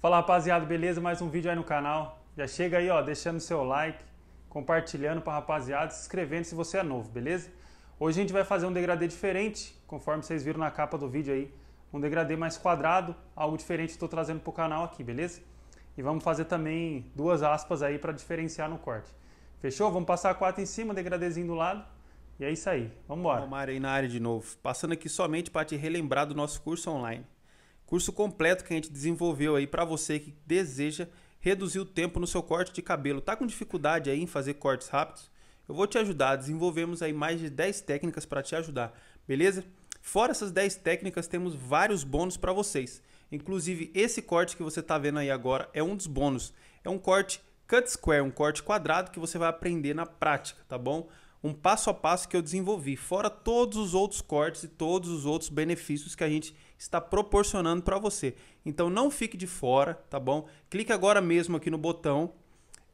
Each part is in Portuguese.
Fala rapaziada, beleza? Mais um vídeo aí no canal. Já chega aí, ó, deixando seu like, compartilhando pra rapaziada, se inscrevendo se você é novo, beleza? Hoje a gente vai fazer um degradê diferente, conforme vocês viram na capa do vídeo aí. Um degradê mais quadrado, algo diferente estou trazendo pro canal aqui, beleza? E vamos fazer também duas aspas aí para diferenciar no corte. Fechou? Vamos passar a quatro em cima, degradêzinho do lado. E é isso aí. Vamos embora. Mário aí na área de novo. Passando aqui somente para te relembrar do nosso curso online. Curso completo que a gente desenvolveu aí para você que deseja reduzir o tempo no seu corte de cabelo. Tá com dificuldade aí em fazer cortes rápidos? Eu vou te ajudar. Desenvolvemos aí mais de 10 técnicas para te ajudar, beleza? Fora essas 10 técnicas, temos vários bônus para vocês. Inclusive, esse corte que você está vendo aí agora é um dos bônus. É um corte cut square, um corte quadrado que você vai aprender na prática, tá bom? Um passo a passo que eu desenvolvi, fora todos os outros cortes e todos os outros benefícios que a gente está proporcionando para você. Então não fique de fora, tá bom? Clique agora mesmo aqui no botão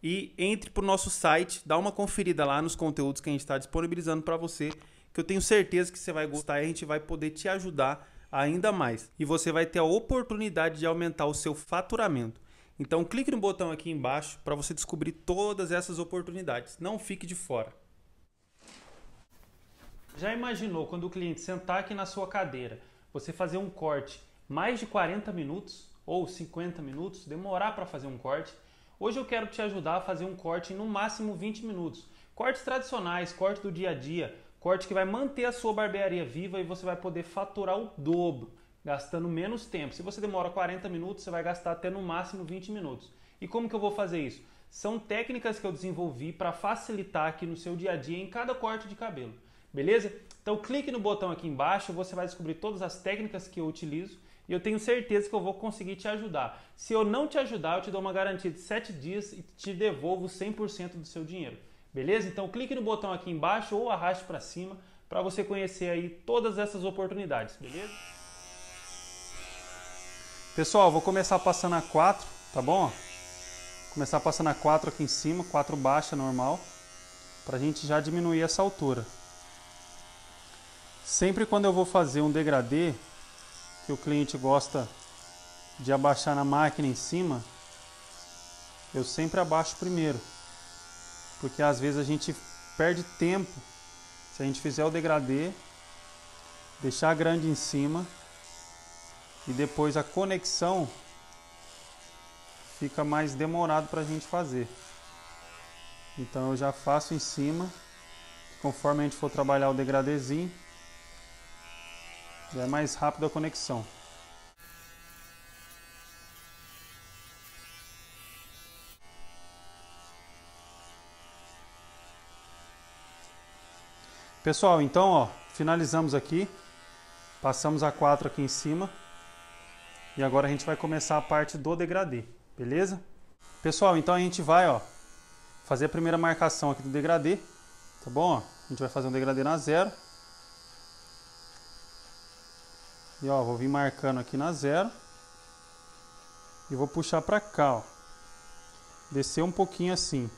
e entre para o nosso site, dá uma conferida lá nos conteúdos que a gente está disponibilizando para você, que eu tenho certeza que você vai gostar e a gente vai poder te ajudar ainda mais. E você vai ter a oportunidade de aumentar o seu faturamento. Então clique no botão aqui embaixo para você descobrir todas essas oportunidades. Não fique de fora. Já imaginou quando o cliente sentar aqui na sua cadeira você fazer um corte mais de 40 minutos ou 50 minutos, demorar para fazer um corte. Hoje eu quero te ajudar a fazer um corte em no máximo 20 minutos. Cortes tradicionais, corte do dia a dia, corte que vai manter a sua barbearia viva e você vai poder faturar o dobro, gastando menos tempo. Se você demora 40 minutos, você vai gastar até no máximo 20 minutos. E como que eu vou fazer isso? São técnicas que eu desenvolvi para facilitar aqui no seu dia a dia em cada corte de cabelo. Beleza? Então clique no botão aqui embaixo, você vai descobrir todas as técnicas que eu utilizo e eu tenho certeza que eu vou conseguir te ajudar. Se eu não te ajudar, eu te dou uma garantia de 7 dias e te devolvo 100% do seu dinheiro. Beleza? Então clique no botão aqui embaixo ou arraste para cima para você conhecer aí todas essas oportunidades, beleza? Pessoal, vou começar passando a 4, tá bom? Começar passando a 4 aqui em cima, 4 baixa normal, para a gente já diminuir essa altura. Sempre quando eu vou fazer um degradê, que o cliente gosta de abaixar na máquina em cima, eu sempre abaixo primeiro. Porque às vezes a gente perde tempo se a gente fizer o degradê, deixar grande em cima e depois a conexão fica mais demorado para a gente fazer. Então eu já faço em cima, conforme a gente for trabalhar o degradêzinho, já é mais rápido a conexão. Pessoal, então, ó, finalizamos aqui. Passamos a 4 aqui em cima. E agora a gente vai começar a parte do degradê, beleza? Pessoal, então a gente vai, ó, fazer a primeira marcação aqui do degradê, tá bom? A gente vai fazer um degradê na zero. E ó, vou vir marcando aqui na zero. E vou puxar para cá, ó. Descer um pouquinho assim.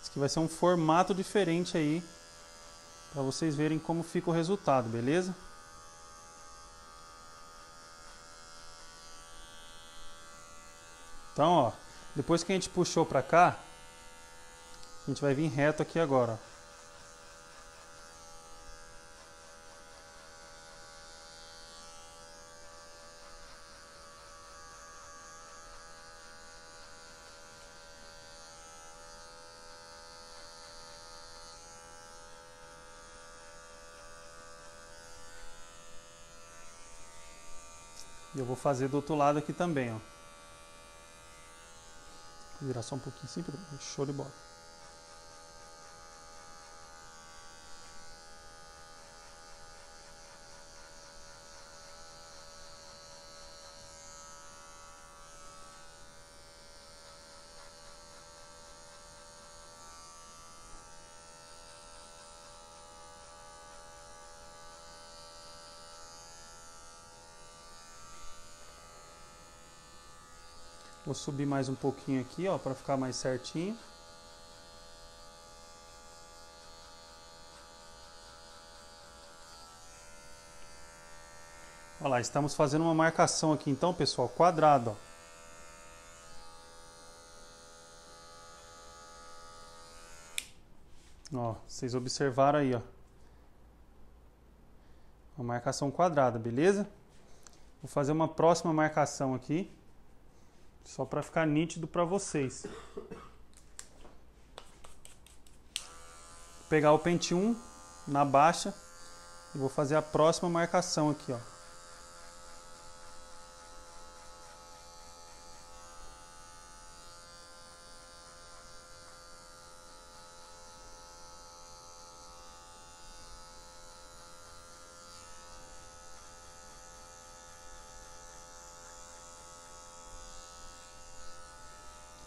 Isso aqui vai ser um formato diferente aí. Para vocês verem como fica o resultado, beleza? Então, ó, depois que a gente puxou para cá, a gente vai vir reto aqui agora, ó. E eu vou fazer do outro lado aqui também, ó. Vou virar só um pouquinho assim, show de bola. Vou subir mais um pouquinho aqui, ó, para ficar mais certinho. Olha lá, estamos fazendo uma marcação aqui então, pessoal, quadrado, ó. Ó, vocês observaram aí, ó. Uma marcação quadrada, beleza? Vou fazer uma próxima marcação aqui, só para ficar nítido para vocês. Vou pegar o pente 1 na baixa e vou fazer a próxima marcação aqui, ó.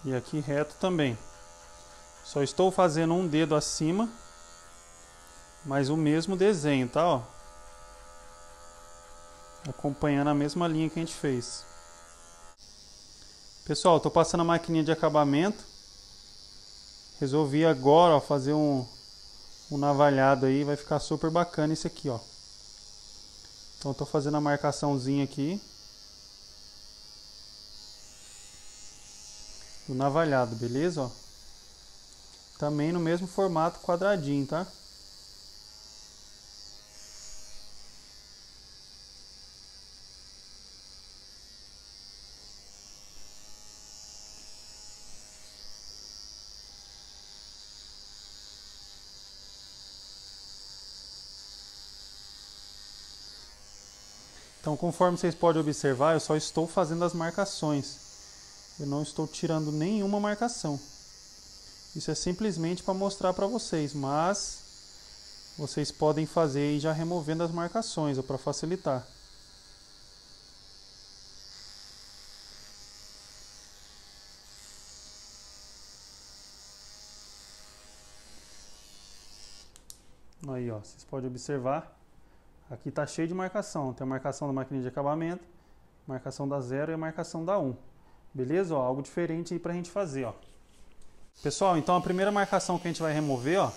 E aqui reto também. Só estou fazendo um dedo acima, mas o mesmo desenho, tá? Ó. Acompanhando a mesma linha que a gente fez. Pessoal, estou passando a maquininha de acabamento. Resolvi agora ó, fazer um, um navalhado aí, vai ficar super bacana esse aqui, ó. Então estou fazendo a marcaçãozinha aqui. Do navalhado, beleza? Ó. Também no mesmo formato quadradinho, tá? Então, conforme vocês podem observar, eu só estou fazendo as marcações eu não estou tirando nenhuma marcação. Isso é simplesmente para mostrar para vocês, mas vocês podem fazer já removendo as marcações, para facilitar. Aí, ó, vocês podem observar. Aqui está cheio de marcação. Tem a marcação da máquina de acabamento, marcação da 0 e a marcação da 1. Um. Beleza? Ó, algo diferente aí pra gente fazer, ó. Pessoal, então a primeira marcação que a gente vai remover, ó,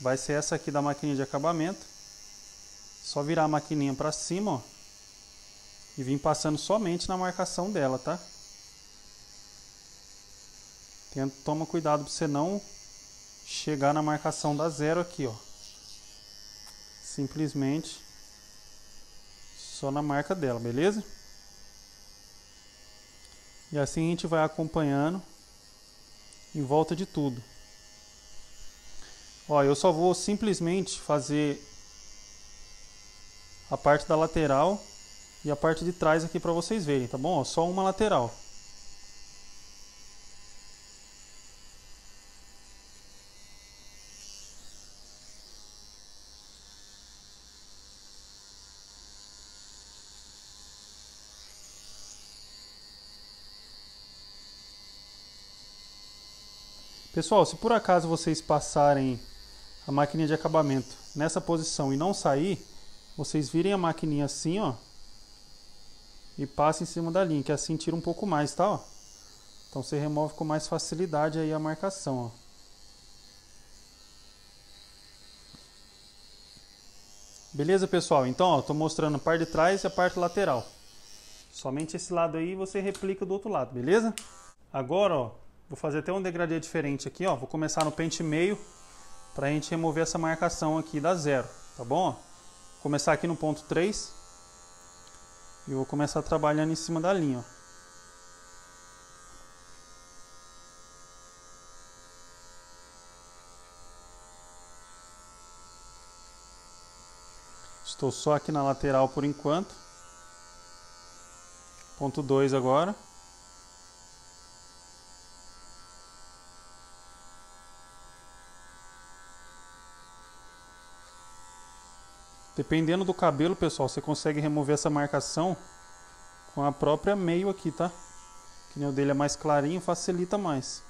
vai ser essa aqui da maquininha de acabamento. Só virar a maquininha para cima, ó, e vir passando somente na marcação dela, tá? Tenta, toma cuidado para você não chegar na marcação da zero aqui, ó. Simplesmente só na marca dela, beleza? E assim a gente vai acompanhando em volta de tudo. Ó, eu só vou simplesmente fazer a parte da lateral e a parte de trás aqui para vocês verem, tá bom? Ó, só uma lateral. Pessoal, se por acaso vocês passarem a maquininha de acabamento nessa posição e não sair, vocês virem a maquininha assim, ó, e passem em cima da linha, que assim tira um pouco mais, tá? Ó. Então você remove com mais facilidade aí a marcação, ó. Beleza, pessoal? Então, ó, tô mostrando a parte de trás e a parte lateral. Somente esse lado aí você replica do outro lado, beleza? Agora, ó, Vou fazer até um degradê diferente aqui, ó. Vou começar no pente meio para a gente remover essa marcação aqui da zero, tá bom? Vou começar aqui no ponto 3 e vou começar trabalhando em cima da linha, ó. Estou só aqui na lateral por enquanto. Ponto 2 agora. Dependendo do cabelo, pessoal, você consegue remover essa marcação com a própria meio aqui, tá? Que nem o dele é mais clarinho, facilita mais.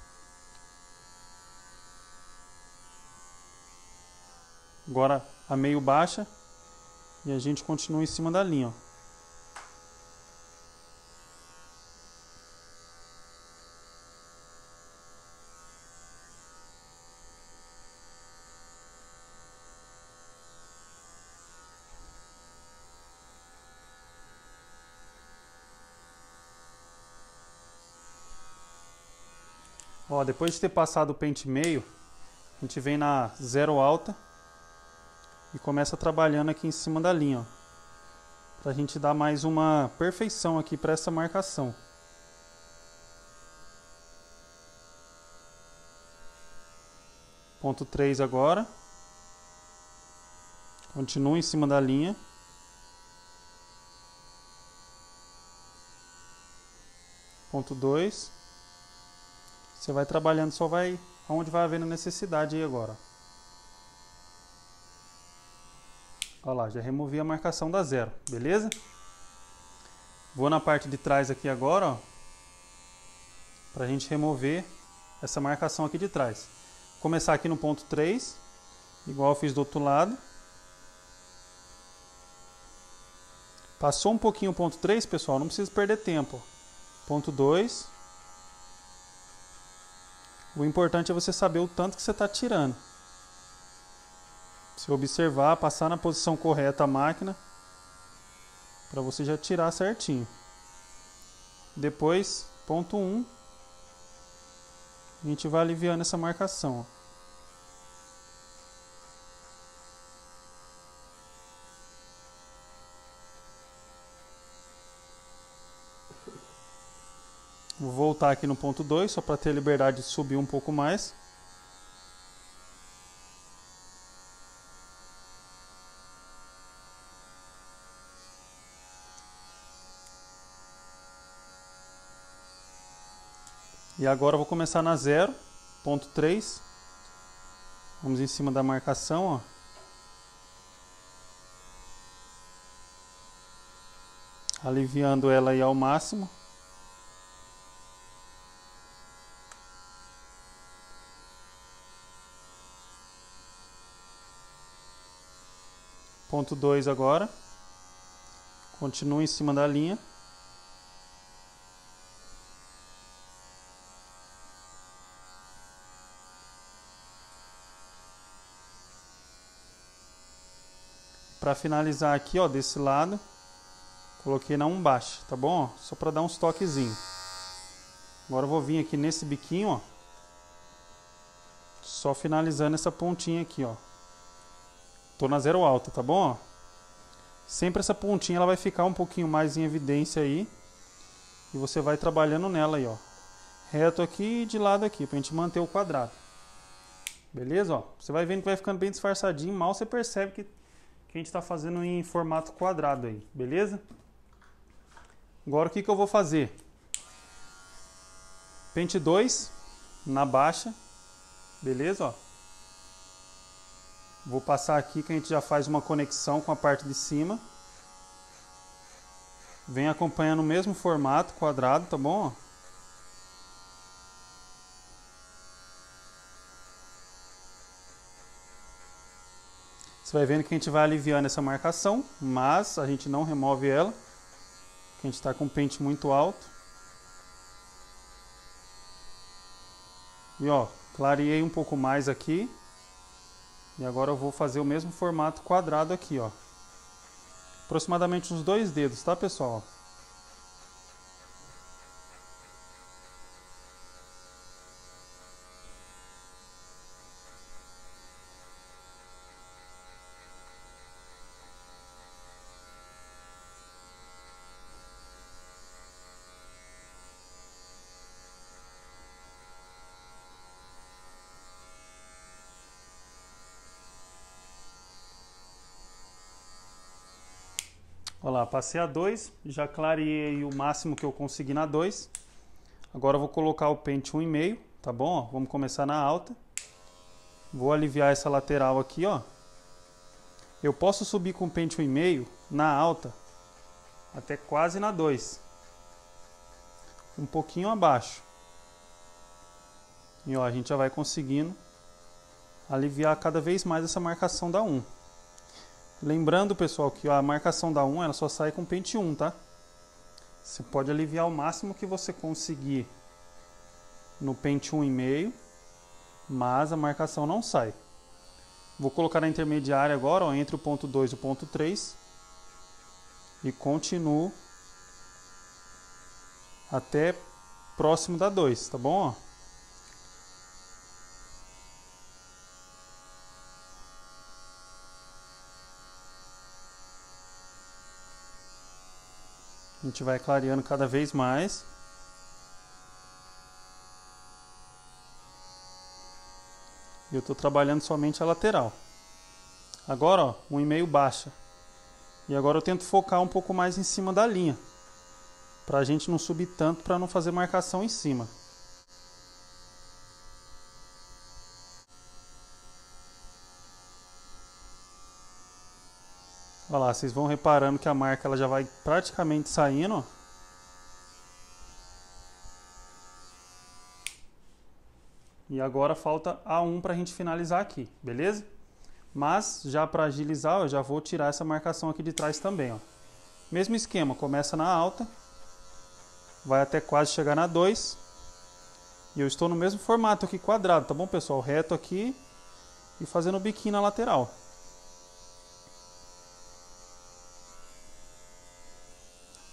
Agora a meio baixa e a gente continua em cima da linha, ó. Ó, depois de ter passado o pente meio, a gente vem na zero alta e começa trabalhando aqui em cima da linha, ó, pra gente dar mais uma perfeição aqui para essa marcação. Ponto 3 agora. Continua em cima da linha. Ponto 2. Você vai trabalhando, só vai aonde vai havendo necessidade aí agora. Olha lá, já removi a marcação da zero, beleza? Vou na parte de trás aqui agora, ó, para a gente remover essa marcação aqui de trás. Começar aqui no ponto 3, igual eu fiz do outro lado. Passou um pouquinho o ponto 3, pessoal, não precisa perder tempo. Ponto 2. O importante é você saber o tanto que você está tirando. Se observar, passar na posição correta a máquina, para você já tirar certinho. Depois, ponto 1, um, a gente vai aliviando essa marcação. Ó. Vou voltar aqui no ponto 2, só para ter liberdade de subir um pouco mais. E agora eu vou começar na 0, ponto 3. Vamos em cima da marcação, ó. Aliviando ela aí ao máximo. Ponto 2 agora. Continua em cima da linha. Para finalizar aqui, ó, desse lado, coloquei na 1 baixa, tá bom? Só para dar uns toquezinhos. Agora eu vou vir aqui nesse biquinho, ó. Só finalizando essa pontinha aqui, ó. Tô na zero alta, tá bom? Sempre essa pontinha ela vai ficar um pouquinho mais em evidência aí. E você vai trabalhando nela aí, ó. Reto aqui e de lado aqui, pra gente manter o quadrado. Beleza, ó? Você vai vendo que vai ficando bem disfarçadinho, mal você percebe que, que a gente tá fazendo em formato quadrado aí, beleza? Agora o que que eu vou fazer? Pente 2 na baixa, beleza, ó? Vou passar aqui que a gente já faz uma conexão com a parte de cima. Vem acompanhando o mesmo formato, quadrado, tá bom? Você vai vendo que a gente vai aliviando essa marcação, mas a gente não remove ela, a gente está com o pente muito alto. E ó, clareei um pouco mais aqui. E agora eu vou fazer o mesmo formato quadrado aqui, ó. Aproximadamente uns dois dedos, tá, pessoal? Passei a 2, já clareei o máximo que eu consegui na 2. Agora vou colocar o pente 1,5, tá bom? Ó, vamos começar na alta. Vou aliviar essa lateral aqui, ó. Eu posso subir com o pente 1,5 na alta até quase na 2. Um pouquinho abaixo. E ó, a gente já vai conseguindo aliviar cada vez mais essa marcação da 1. Lembrando, pessoal, que a marcação da 1 ela só sai com pente 1, tá? Você pode aliviar o máximo que você conseguir no pente 1,5, mas a marcação não sai. Vou colocar na intermediária agora, ó, entre o ponto 2 e o ponto 3. E continuo até próximo da 2, tá bom? Gente vai clareando cada vez mais. E eu estou trabalhando somente a lateral. Agora, ó, um e meio baixa. E agora eu tento focar um pouco mais em cima da linha. Para a gente não subir tanto, para não fazer marcação em cima. Olha lá, vocês vão reparando que a marca ela já vai praticamente saindo. E agora falta A1 para a gente finalizar aqui, beleza? Mas já para agilizar, eu já vou tirar essa marcação aqui de trás também. Ó. Mesmo esquema, começa na alta, vai até quase chegar na 2. E eu estou no mesmo formato aqui, quadrado, tá bom pessoal? Reto aqui e fazendo o biquinho na lateral.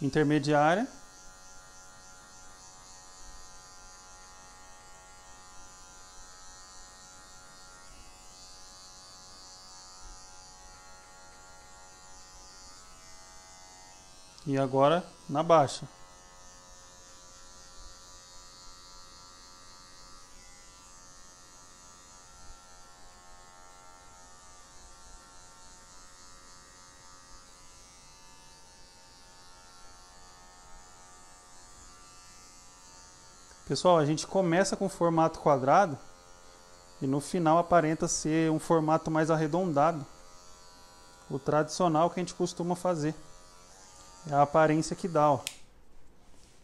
Intermediária. E agora na baixa. Pessoal, a gente começa com formato quadrado e no final aparenta ser um formato mais arredondado. O tradicional que a gente costuma fazer. É a aparência que dá, ó.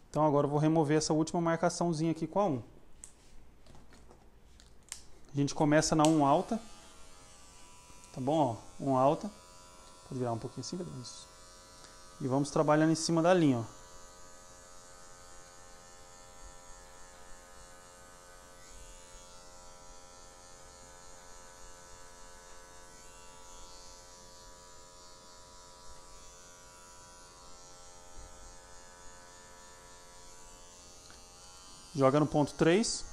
Então agora eu vou remover essa última marcaçãozinha aqui com a 1. A gente começa na 1 alta. Tá bom, ó? 1 alta. Pode virar um pouquinho assim, isso. E vamos trabalhando em cima da linha, ó. Joga no ponto 3.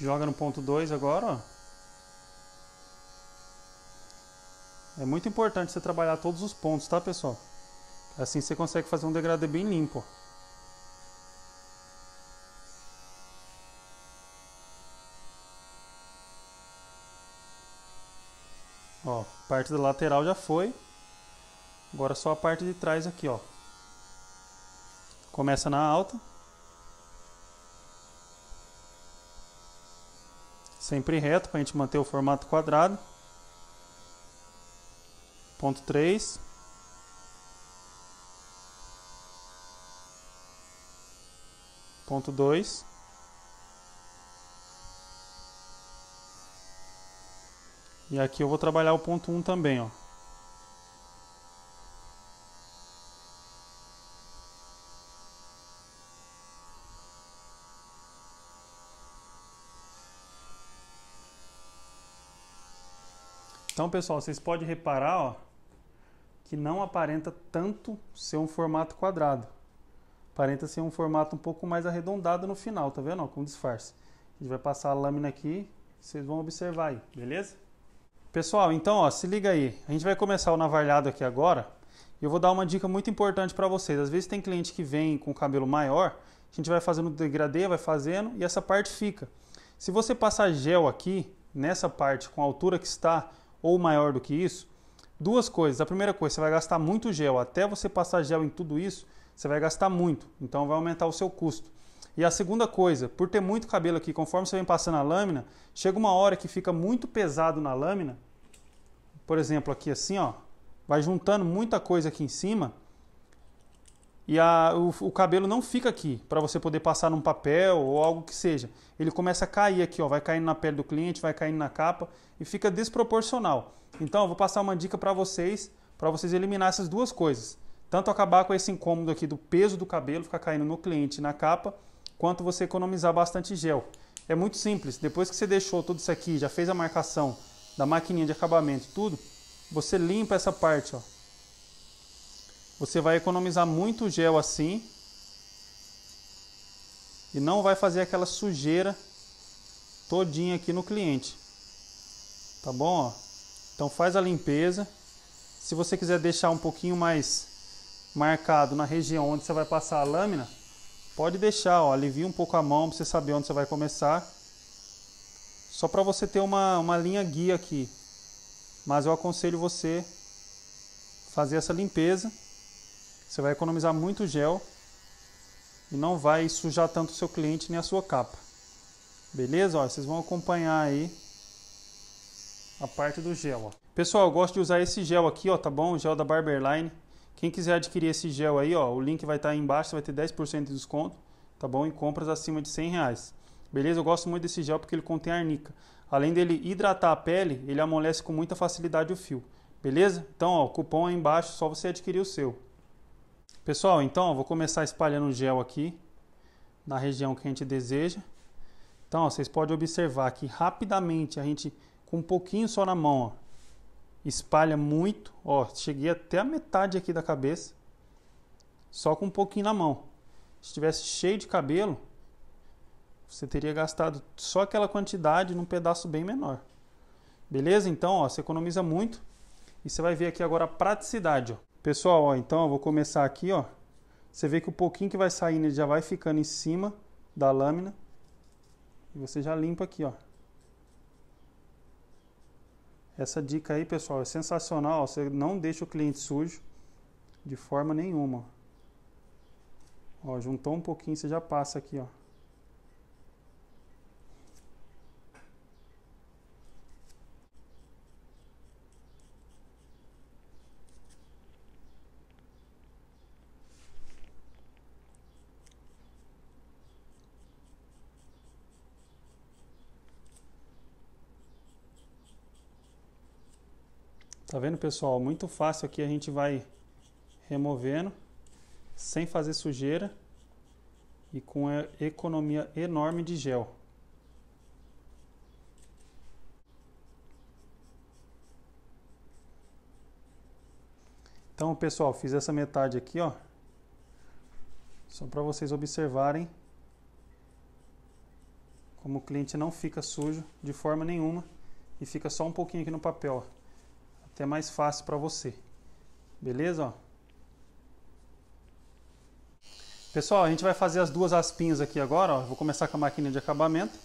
Joga no ponto 2 agora, ó. É muito importante você trabalhar todos os pontos, tá, pessoal? Assim você consegue fazer um degradê bem limpo. Ó, parte da lateral já foi. Agora só a parte de trás aqui, ó. Começa na alta. Sempre reto para a gente manter o formato quadrado. Ponto 3. Ponto 2. E aqui eu vou trabalhar o ponto 1 um também, ó. Então, pessoal, vocês podem reparar, ó, que não aparenta tanto ser um formato quadrado aparenta ser um formato um pouco mais arredondado no final, tá vendo? Com disfarce. A gente vai passar a lâmina aqui, vocês vão observar aí, beleza? Pessoal, então, ó, se liga aí. A gente vai começar o navalhado aqui agora. E eu vou dar uma dica muito importante para vocês. Às vezes tem cliente que vem com cabelo maior, a gente vai fazendo degradê, vai fazendo e essa parte fica. Se você passar gel aqui, nessa parte, com a altura que está, ou maior do que isso, duas coisas. A primeira coisa, você vai gastar muito gel. Até você passar gel em tudo isso, você vai gastar muito, então vai aumentar o seu custo. E a segunda coisa, por ter muito cabelo aqui, conforme você vem passando a lâmina, chega uma hora que fica muito pesado na lâmina, por exemplo, aqui assim, ó, vai juntando muita coisa aqui em cima e a, o, o, cabelo não fica aqui para você poder passar num papel ou algo que seja. Ele começa a cair aqui, ó, vai caindo na pele do cliente, vai caindo na capa e fica desproporcional. Então, eu vou passar uma dica para vocês, para vocês eliminar essas duas coisas. Tanto acabar com esse incômodo aqui do peso do cabelo ficar caindo no cliente na capa, quanto você economizar bastante gel. É muito simples, depois que você deixou tudo isso aqui, já fez a marcação da maquininha de acabamento tudo, você limpa essa parte, ó. Você vai economizar muito gel assim e não vai fazer aquela sujeira todinha aqui no cliente. Tá bom? Ó? Então faz a limpeza. Se você quiser deixar um pouquinho mais marcado na região onde você vai passar a lâmina, pode deixar, ó, alivia um pouco a mão para você saber onde você vai começar. Só para você ter uma, uma linha guia aqui. Mas eu aconselho você fazer essa limpeza. Você vai economizar muito gel e não vai sujar tanto o seu cliente nem a sua capa. Beleza? Ó, vocês vão acompanhar aí a parte do gel. Ó. Pessoal, eu gosto de usar esse gel aqui, ó, tá bom? O gel da Barberline. Quem quiser adquirir esse gel aí, ó, o link vai estar tá aí embaixo, vai ter 10% de desconto, tá bom? Em compras acima de 100 reais. Beleza? Eu gosto muito desse gel porque ele contém arnica. Além dele hidratar a pele, ele amolece com muita facilidade o fio. Beleza? Então, ó, o cupom aí embaixo, só você adquirir o seu. Pessoal, então, ó, vou começar espalhando o gel aqui na região que a gente deseja. Então, ó, vocês podem observar que rapidamente a gente, com um pouquinho só na mão, ó, espalha muito. Ó, cheguei até a metade aqui da cabeça, só com um pouquinho na mão. Se tivesse cheio de cabelo, você teria gastado só aquela quantidade num pedaço bem menor. Beleza? Então, ó, você economiza muito. E você vai ver aqui agora a praticidade. Ó. Pessoal, ó, então eu vou começar aqui. Ó. Você vê que o pouquinho que vai saindo já vai ficando em cima da lâmina. E você já limpa aqui, ó. Essa dica aí, pessoal, é sensacional. Você não deixa o cliente sujo de forma nenhuma. Ó, juntou um pouquinho, você já passa aqui, ó. Tá vendo, pessoal? Muito fácil aqui a gente vai removendo sem fazer sujeira e com economia enorme de gel. Então, pessoal, fiz essa metade aqui, ó. Só para vocês observarem como o cliente não fica sujo de forma nenhuma e fica só um pouquinho aqui no papel, ó até mais fácil para você. Beleza? Pessoal, a gente vai fazer as duas aspinhas aqui agora. Ó. Vou começar com a máquina de acabamento.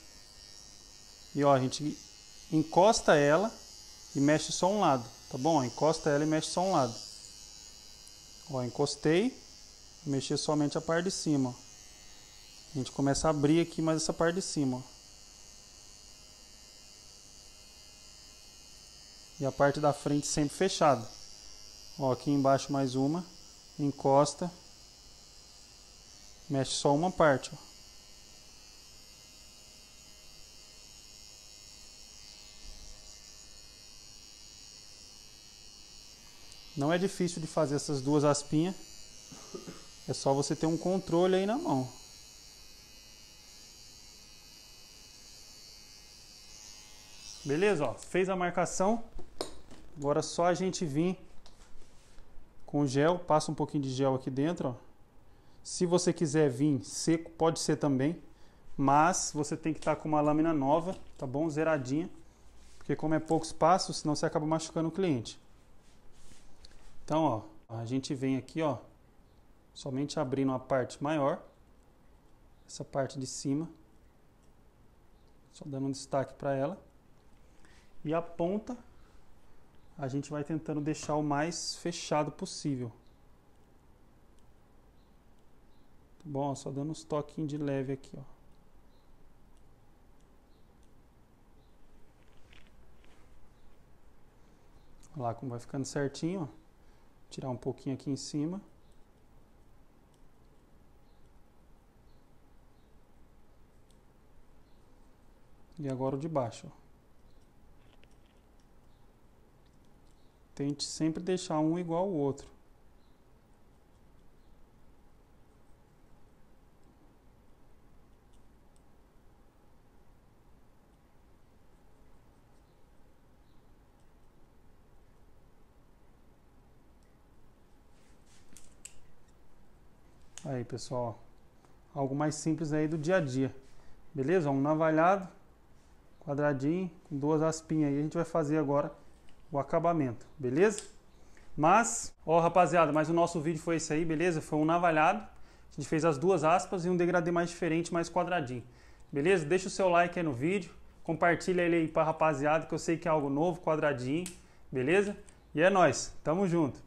E ó, a gente encosta ela e mexe só um lado, tá bom? Encosta ela e mexe só um lado. Ó, encostei, mexer somente a parte de cima. A gente começa a abrir aqui mais essa parte de cima. E a parte da frente sempre fechada. Ó, aqui embaixo mais uma, encosta, mexe só uma parte. Ó. Não é difícil de fazer essas duas aspinhas, é só você ter um controle aí na mão. Beleza, ó, fez a marcação, Agora é só a gente vir com gel, passa um pouquinho de gel aqui dentro, ó. Se você quiser vir seco, pode ser também, mas você tem que estar tá com uma lâmina nova, tá bom? Zeradinha, porque como é pouco espaço, senão você acaba machucando o cliente. Então, ó, a gente vem aqui, ó, somente abrindo a parte maior, essa parte de cima, só dando um destaque para ela, e a ponta a gente vai tentando deixar o mais fechado possível. Tá bom, só dando uns toquinhos de leve aqui, ó. Olha lá como vai ficando certinho, ó. Tirar um pouquinho aqui em cima. E agora o de baixo, ó. Tente sempre deixar um igual ao outro. Aí, pessoal, algo mais simples aí do dia a dia. Beleza? Um navalhado, quadradinho, com duas aspinhas aí. A gente vai fazer agora o acabamento, beleza? Mas, ó rapaziada, mas o nosso vídeo foi esse aí, beleza? Foi um navalhado. A gente fez as duas aspas e um degradê mais diferente, mais quadradinho. Beleza? Deixa o seu like aí no vídeo. Compartilha ele aí pra rapaziada, que eu sei que é algo novo, quadradinho. Beleza? E é nóis. Tamo junto.